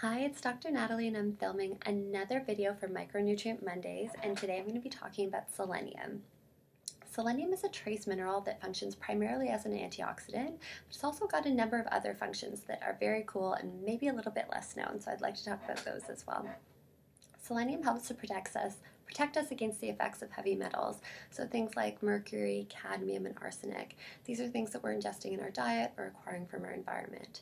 Hi, it's Dr. Natalie and I'm filming another video for Micronutrient Mondays and today I'm going to be talking about selenium. Selenium is a trace mineral that functions primarily as an antioxidant, but it's also got a number of other functions that are very cool and maybe a little bit less known, so I'd like to talk about those as well. Selenium helps to protect us, protect us against the effects of heavy metals, so things like mercury, cadmium, and arsenic. These are things that we're ingesting in our diet or acquiring from our environment.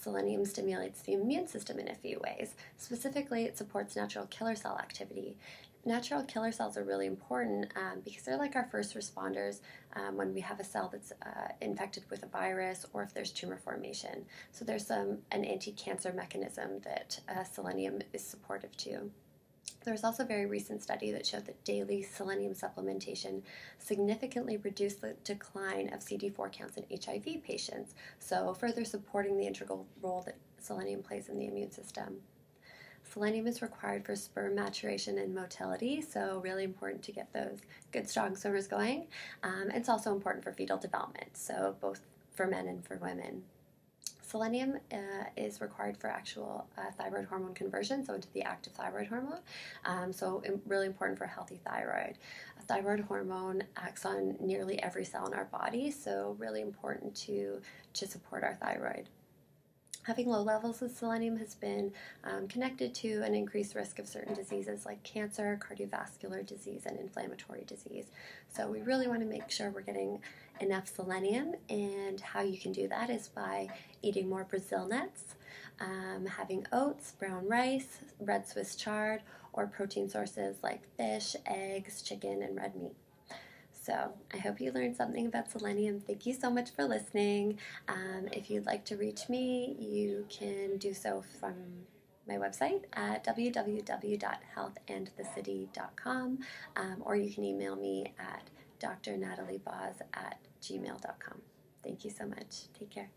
Selenium stimulates the immune system in a few ways. Specifically, it supports natural killer cell activity. Natural killer cells are really important um, because they're like our first responders um, when we have a cell that's uh, infected with a virus or if there's tumor formation. So there's some an anti-cancer mechanism that uh, selenium is supportive to. There was also a very recent study that showed that daily selenium supplementation significantly reduced the decline of CD4 counts in HIV patients, so further supporting the integral role that selenium plays in the immune system. Selenium is required for sperm maturation and motility, so really important to get those good, strong swimmers going. Um, it's also important for fetal development, so both for men and for women. Selenium uh, is required for actual uh, thyroid hormone conversion, so into the active thyroid hormone. Um, so, really important for a healthy thyroid. A thyroid hormone acts on nearly every cell in our body, so really important to to support our thyroid. Having low levels of selenium has been um, connected to an increased risk of certain diseases like cancer, cardiovascular disease, and inflammatory disease. So we really want to make sure we're getting enough selenium, and how you can do that is by eating more Brazil nuts, um, having oats, brown rice, red Swiss chard, or protein sources like fish, eggs, chicken, and red meat. So I hope you learned something about selenium. Thank you so much for listening. Um, if you'd like to reach me, you can do so from my website at www.healthandthecity.com um, or you can email me at drnatalieboz at gmail.com. Thank you so much. Take care.